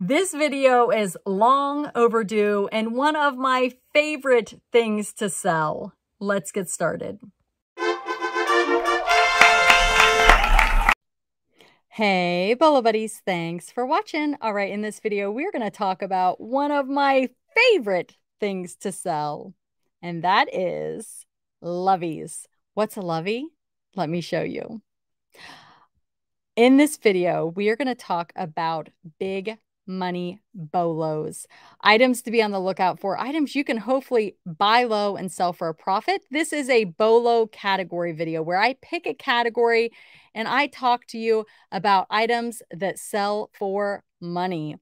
This video is long overdue and one of my favorite things to sell. Let's get started. Hey, Bolo Buddies, thanks for watching. All right, in this video, we're going to talk about one of my favorite things to sell, and that is loveys. What's a lovey? Let me show you. In this video, we are going to talk about big money bolos. Items to be on the lookout for, items you can hopefully buy low and sell for a profit. This is a bolo category video where I pick a category and I talk to you about items that sell for money.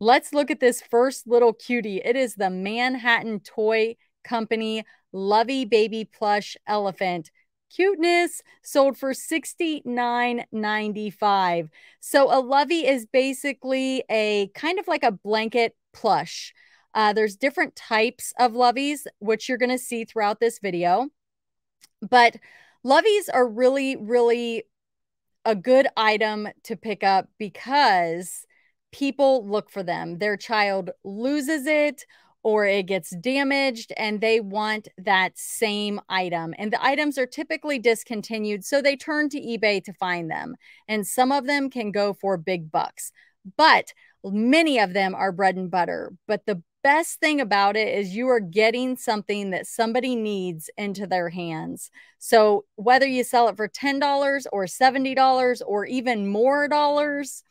Let's look at this first little cutie. It is the Manhattan Toy Company Lovey Baby Plush Elephant cuteness sold for $69.95 so a lovey is basically a kind of like a blanket plush. Uh, there's different types of loveys which you're going to see throughout this video. But loveys are really really a good item to pick up because people look for them. Their child loses it or it gets damaged and they want that same item. And the items are typically discontinued, so they turn to eBay to find them. And some of them can go for big bucks, but many of them are bread and butter. But the best thing about it is you are getting something that somebody needs into their hands. So whether you sell it for $10 or $70 or even more dollars,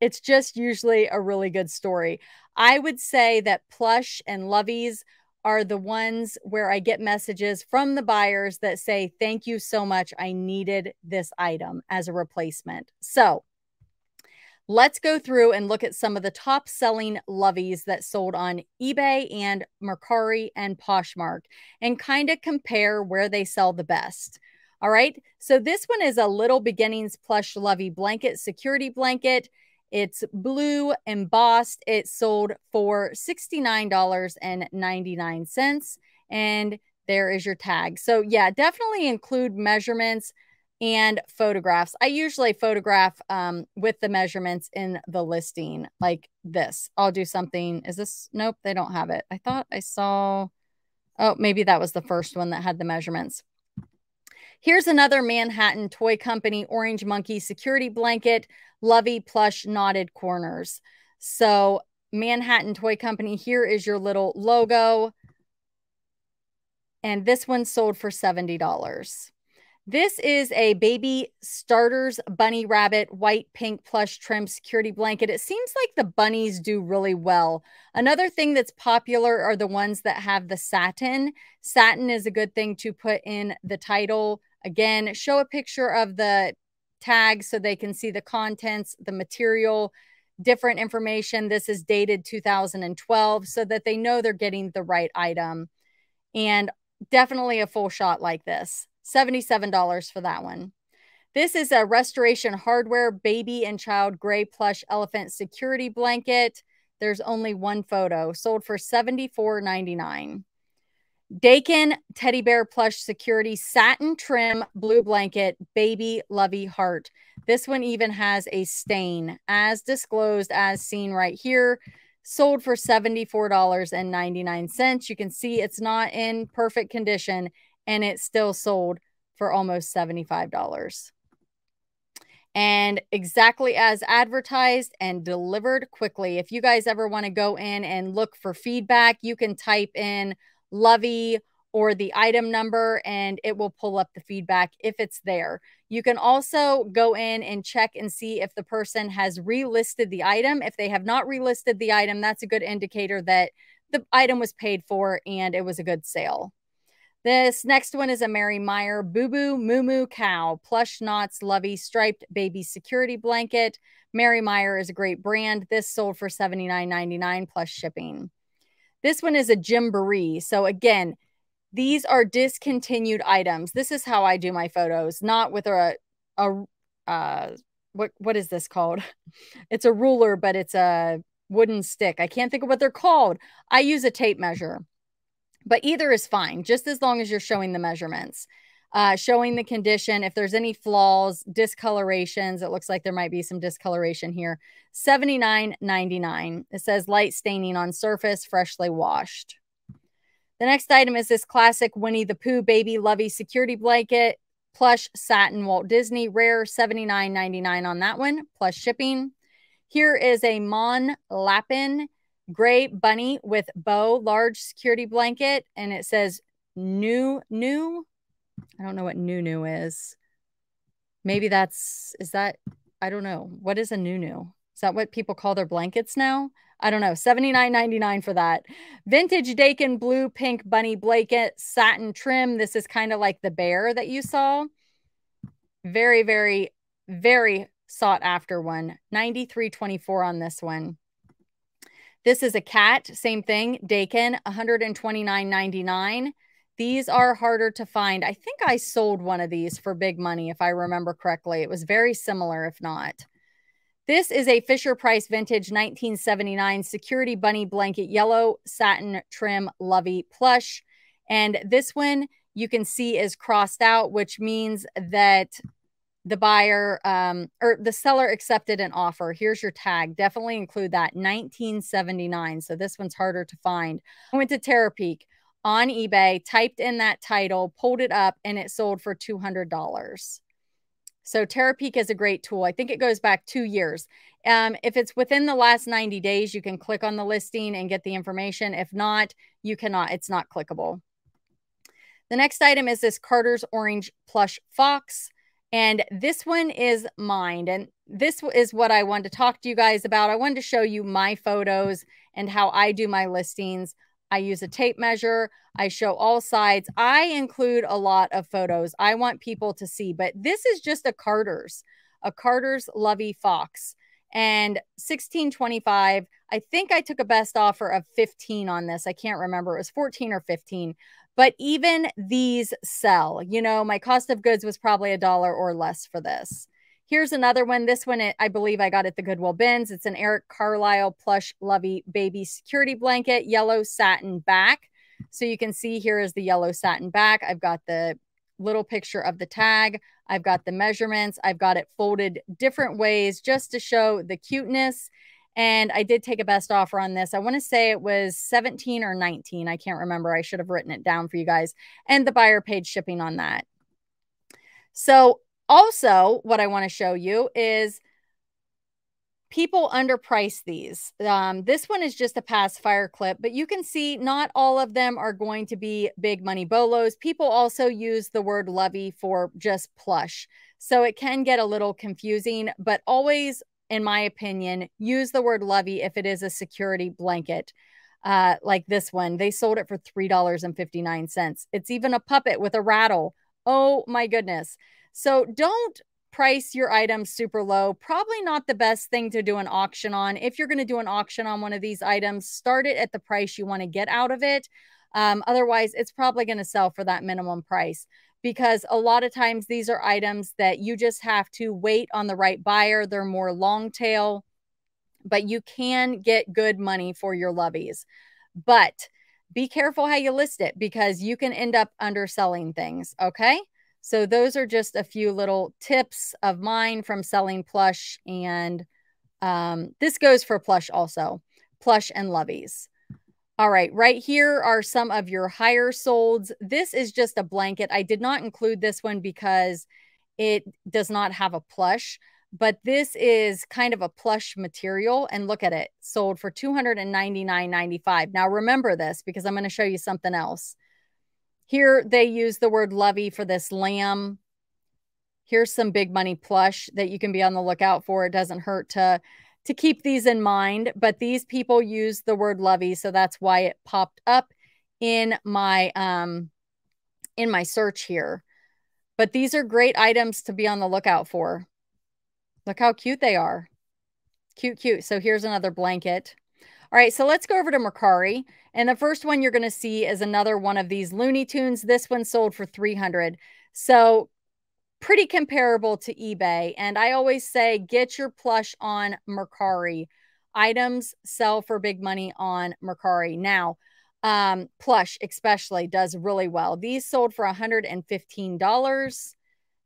it's just usually a really good story. I would say that plush and loveys are the ones where I get messages from the buyers that say, Thank you so much. I needed this item as a replacement. So let's go through and look at some of the top selling loveys that sold on eBay and Mercari and Poshmark and kind of compare where they sell the best. All right. So this one is a little beginnings plush lovey blanket, security blanket. It's blue embossed. It sold for $69.99. And there is your tag. So, yeah, definitely include measurements and photographs. I usually photograph um, with the measurements in the listing like this. I'll do something. Is this? Nope, they don't have it. I thought I saw. Oh, maybe that was the first one that had the measurements. Here's another Manhattan Toy Company Orange Monkey security blanket, Lovey plush knotted corners. So, Manhattan Toy Company, here is your little logo. And this one sold for $70. This is a baby starters bunny rabbit white pink plush trim security blanket. It seems like the bunnies do really well. Another thing that's popular are the ones that have the satin. Satin is a good thing to put in the title Again, show a picture of the tag so they can see the contents, the material, different information. This is dated 2012 so that they know they're getting the right item. And definitely a full shot like this. $77 for that one. This is a restoration hardware baby and child gray plush elephant security blanket. There's only one photo, sold for $74.99. Dakin teddy bear plush security satin trim blue blanket baby lovey heart. This one even has a stain as disclosed as seen right here. Sold for $74.99. You can see it's not in perfect condition and it still sold for almost $75 and exactly as advertised and delivered quickly. If you guys ever want to go in and look for feedback, you can type in Lovey or the item number and it will pull up the feedback if it's there. You can also go in and check and see if the person has relisted the item. If they have not relisted the item, that's a good indicator that the item was paid for and it was a good sale. This next one is a Mary Meyer Boo Boo Moo Moo Cow Plush Knots Lovey Striped Baby Security Blanket. Mary Meyer is a great brand. This sold for $79.99 plus shipping. This one is a Gymboree. So again, these are discontinued items. This is how I do my photos, not with a a uh what what is this called? It's a ruler, but it's a wooden stick. I can't think of what they're called. I use a tape measure. But either is fine, just as long as you're showing the measurements. Uh, showing the condition. If there's any flaws, discolorations, it looks like there might be some discoloration here. $79.99. It says light staining on surface, freshly washed. The next item is this classic Winnie the Pooh Baby Lovey security blanket, plush satin Walt Disney, rare $79.99 on that one, plus shipping. Here is a Mon Lapin gray bunny with bow large security blanket, and it says new new. I don't know what new is. Maybe that's is that I don't know. What is a new? Is that what people call their blankets now? I don't know. Seventy nine ninety nine for that. Vintage Dakin blue pink bunny blanket satin trim. This is kind of like the bear that you saw. Very, very, very sought after one. 93.24 on this one. This is a cat, same thing, Dakin, 129.99. These are harder to find. I think I sold one of these for big money, if I remember correctly. It was very similar, if not. This is a Fisher Price Vintage 1979 Security Bunny Blanket Yellow Satin Trim Lovey Plush. And this one you can see is crossed out, which means that the buyer um, or the seller accepted an offer. Here's your tag. Definitely include that 1979. So this one's harder to find. I went to Terapeak on eBay, typed in that title, pulled it up, and it sold for $200. So Terapeak is a great tool. I think it goes back two years. Um, if it's within the last 90 days, you can click on the listing and get the information. If not, you cannot. It's not clickable. The next item is this Carter's Orange Plush Fox. And this one is mine. And this is what I wanted to talk to you guys about. I wanted to show you my photos and how I do my listings. I use a tape measure. I show all sides. I include a lot of photos. I want people to see, but this is just a Carter's, a Carter's Lovey Fox and 1625. I think I took a best offer of 15 on this. I can't remember. It was 14 or 15, but even these sell. You know, my cost of goods was probably a dollar or less for this. Here's another one. This one, I believe I got at the Goodwill bins. It's an Eric Carlisle plush lovey baby security blanket, yellow satin back. So you can see here is the yellow satin back. I've got the little picture of the tag. I've got the measurements. I've got it folded different ways just to show the cuteness. And I did take a best offer on this. I want to say it was 17 or 19. I can't remember. I should have written it down for you guys. And the buyer paid shipping on that. So, also, what I want to show you is people underprice these. Um, this one is just a past fire clip, but you can see not all of them are going to be big money bolos. People also use the word lovey for just plush. So it can get a little confusing, but always in my opinion, use the word lovey if it is a security blanket. Uh, like this one, they sold it for $3.59. It's even a puppet with a rattle. Oh my goodness. So don't price your items super low. Probably not the best thing to do an auction on. If you're going to do an auction on one of these items, start it at the price you want to get out of it. Um, otherwise, it's probably going to sell for that minimum price because a lot of times these are items that you just have to wait on the right buyer. They're more long tail, but you can get good money for your loveys. But be careful how you list it because you can end up underselling things. Okay. So those are just a few little tips of mine from selling plush. And um, this goes for plush also, plush and loveys. All right, right here are some of your higher solds. This is just a blanket. I did not include this one because it does not have a plush, but this is kind of a plush material. And look at it, sold for $299.95. Now remember this because I'm going to show you something else. Here they use the word lovey for this lamb. Here's some big money plush that you can be on the lookout for. It doesn't hurt to to keep these in mind, but these people use the word lovey, so that's why it popped up in my um in my search here. But these are great items to be on the lookout for. Look how cute they are. Cute, cute. So here's another blanket. All right, so let's go over to Mercari. And the first one you're going to see is another one of these Looney Tunes. This one sold for 300. So pretty comparable to eBay. And I always say get your plush on Mercari. Items sell for big money on Mercari. Now, Um, plush, especially, does really well. These sold for $115.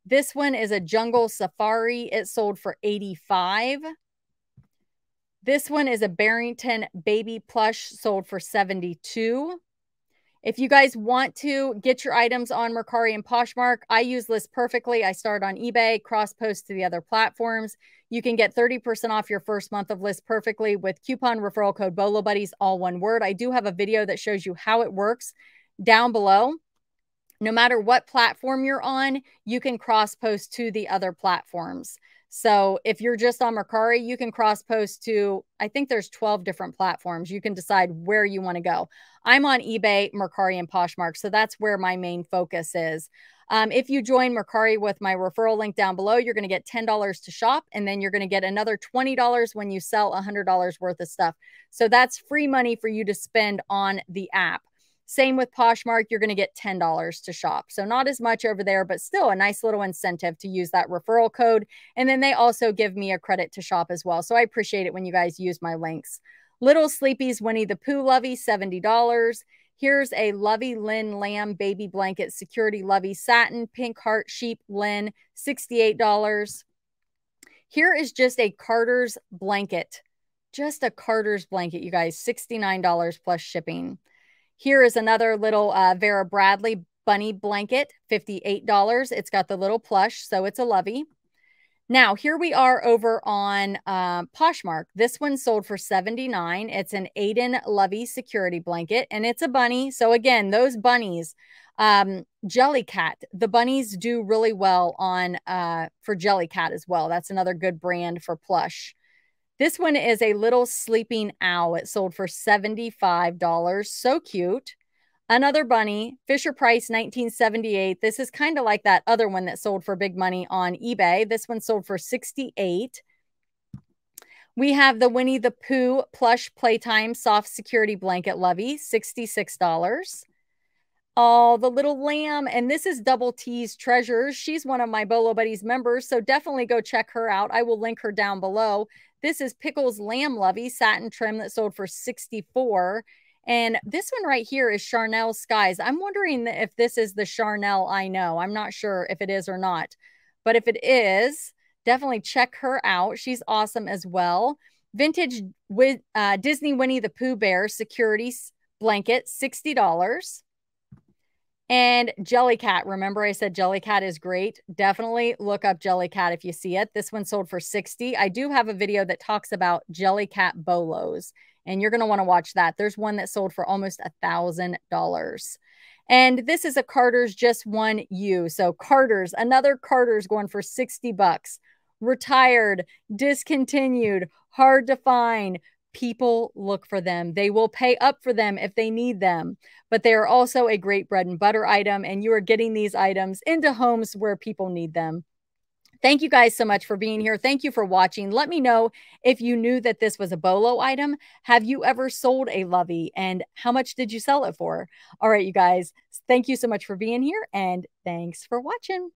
This one is a jungle safari. It sold for 85 This one is a Bearington baby plush sold for 72 if you guys want to get your items on Mercari and Poshmark, I use List Perfectly. I start on eBay, cross post to the other platforms. You can get 30% off your first month of List Perfectly with coupon referral code BOLO Buddies, all one word. I do have a video that shows you how it works down below. No matter what platform you're on, you can cross post to the other platforms. So if you're just on Mercari, you can cross post to, I think there's 12 different platforms. You can decide where you want to go. I'm on eBay, Mercari, and Poshmark. So that's where my main focus is. Um, if you join Mercari with my referral link down below, you're going to get $10 to shop, and then you're going to get another $20 when you sell $100 worth of stuff. So that's free money for you to spend on the app. Same with Poshmark, you're going to get $10 to shop. So not as much over there, but still a nice little incentive to use that referral code. And then they also give me a credit to shop as well. So I appreciate it when you guys use my links. Little Sleepy's Winnie the Pooh Lovey, $70. Here's a Lovey Lynn Lamb Baby Blanket Security Lovey Satin Pink Heart Sheep Lynn, $68. Here is just a Carter's blanket. Just a Carter's blanket, you guys, $69 plus shipping. Here is another little uh, Vera Bradley bunny blanket, $58. It's got the little plush, so it's a lovey. Now, here we are over on uh, Poshmark. This one sold for 79 It's an Aiden Lovey security blanket, and it's a bunny. So again, those bunnies, um, Jellycat, the bunnies do really well on uh, for Jellycat as well. That's another good brand for plush. This one is a little sleeping owl. It sold for $75. So cute. Another bunny, Fisher Price 1978. This is kind of like that other one that sold for big money on eBay. This one sold for 68. We have the Winnie the Pooh plush playtime soft security blanket lovey, $66. Oh, the little lamb. And this is Double T's Treasures. She's one of my Bolo Buddies members. So definitely go check her out. I will link her down below. This is Pickles Lamb Lovey satin trim that sold for 64 and this one right here is Charnel Skies. I'm wondering if this is the Charnel I know. I'm not sure if it is or not. But if it is, definitely check her out. She's awesome as well. Vintage with uh, Disney Winnie the Pooh Bear security blanket, $60. And Jellycat, remember I said Jellycat is great. Definitely look up Jellycat if you see it. This one sold for 60. I do have a video that talks about Jellycat bolos, and you're going to want to watch that. There's one that sold for almost a thousand dollars. And this is a Carter's just one U. So Carter's, another Carter's going for 60 bucks. Retired, discontinued, hard to find, people look for them. They will pay up for them if they need them, but they are also a great bread and butter item, and you are getting these items into homes where people need them. Thank you guys so much for being here. Thank you for watching. Let me know if you knew that this was a Bolo item. Have you ever sold a Lovey and how much did you sell it for? All right, you guys, thank you so much for being here and thanks for watching.